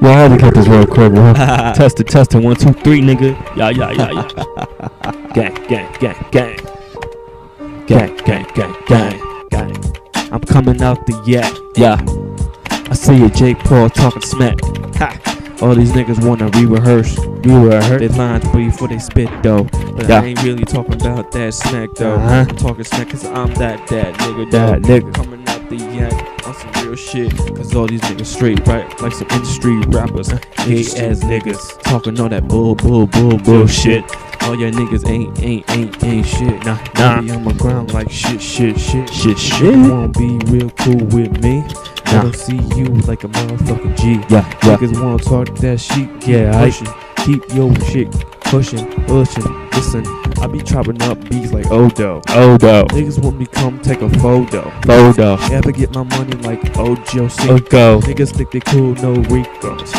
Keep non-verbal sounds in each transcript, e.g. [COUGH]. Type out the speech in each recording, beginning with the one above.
Well, I had to cut this real quick, bro. [LAUGHS] test it, test it. One, two, three, nigga. Yeah, yeah, yeah, yeah. gang, gang, gang, gang. Gang, gang, gang, gang, gang. I'm coming out the yak. Yeah. I see you, Jake Paul talking smack. Ha. All these niggas wanna re-rehearse, re-rehearse their lines before they spit though. But Yeah. I ain't really talking about that smack though. Uh-huh. I'm talking smack cause I'm that that nigga That though. nigga. Coming out the yak on some real shit. Cause all these niggas straight right like some industry rappers. [LAUGHS] Gay ass niggas talking all that bull bull bull bullshit. All your niggas ain't ain't ain't ain't shit. Nah Nah. Be on my ground like shit shit shit Shit, You shit. wanna be real cool with me? I Nah. don't see you like a motherfucking G. Yeah, yeah. Niggas wanna talk that shit, Yeah, I- pushing. Keep your shit pushing, pushing. Listen, I be chopping up beats like Odo. Odo. Niggas want me come take a photo. Odo. Ever get my money like Ocho Cinco? Niggas think they cool, no Ricos.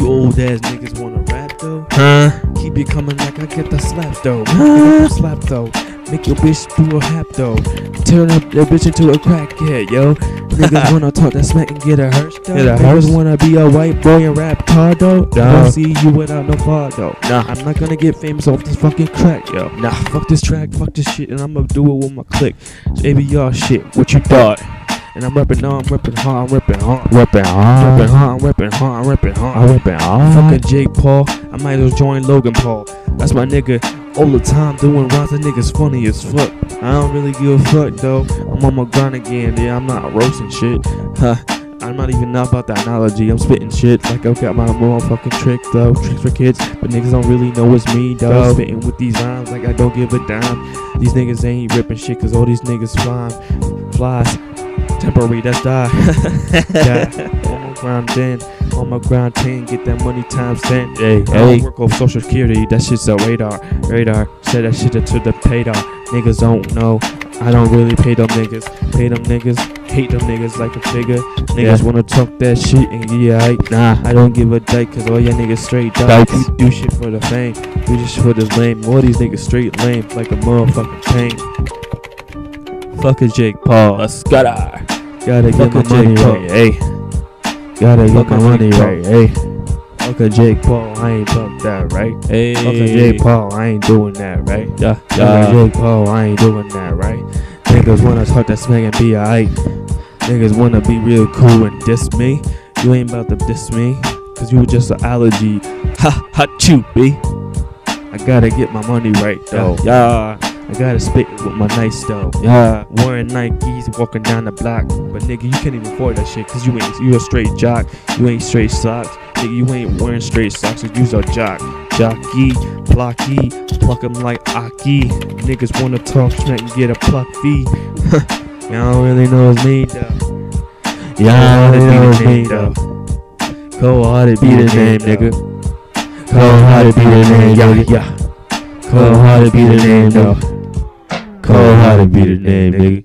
You old ass niggas wanna rap though? Huh? Keep it coming like I get the slap though. Huh? Slap though. Make your bitch do a hap though. Turn up that bitch into a crackhead, yo. Niggas [LAUGHS] wanna talk that smack and get a hearse though. Get a Niggas wanna be a white boy and rap hard though. I No. don't see you without no bar though. Nah. I'm not gonna get famous off this fucking crack, yo. Nah, fuck this track, fuck this shit, and I'ma do it with my click. ABR shit, what you thought? And I'm rapping on, I'm rapping hard, I'm rapping hard. Weapon I'm rapping hard, I'm rapping hard, I'm rapping hard. I weapon on. Fucking Jake Paul, I might as well join Logan Paul. That's my nigga. All the time doing rhymes, that nigga's funny as fuck. I don't really give a fuck though. I'm on my grind again, yeah. I'm not roasting shit. Huh. I'm not even know about the analogy. I'm spitting shit like I got my motherfucking trick though. Tricks for kids, but niggas don't really know it's me though. Dope. Spitting with these rhymes like I don't give a dime. These niggas ain't ripping shit cause all these niggas flying. Flies. Temporary, that's die. die. On my ground then, on my ground 10, get that money times 10. Hey, I work off social security, that shit's a radar. Radar, said that shit to the paydown. Niggas don't know. I don't really pay them niggas. Pay them niggas, hate them niggas like a figure. Niggas Yeah. wanna talk that shit and yeah, I, Nah. I don't give a dyke cause all y'all niggas straight Dykes. dykes. We do shit for the fame, we just for the lame. All these niggas straight lame like a motherfucking pain. Fuck a Jake Paul. A scutter. Gotta get Fuck my a money Jake Paul. right, hey. Gotta get my money right, hey. Fuck a Jake Paul, I ain't talk that, right? Hey. Fuck a Jake Paul, I ain't doing that, right? Yeah, Fuck a yeah. Jake Paul, I ain't doing that, right? Niggas wanna talk that smack and be alright. Niggas wanna be real cool and diss me. You ain't about to diss me, cause you just an allergy. Ha, ha, chew, B. I gotta get my money right, though. Yeah. I gotta spit with my nice though. Yeah. Wearing Nikes, walking down the block. But nigga, you can't even afford that shit, cause you ain't you a straight jock. You ain't straight socks. Nigga, you ain't wearing straight socks, so you's a jock. Jockey, blocky, pluck 'em like Aki. Niggas wanna talk smack and get a pluck [LAUGHS] fee. Y'all don't really know it's me though. Yeah, Cold-hearted I know it's the me name though. though. Cold hearted be the name, nigga. Cold hearted be the name, yeah, yeah, yeah. Cold hearted be the name, though. Cold hearted be the name, nigga.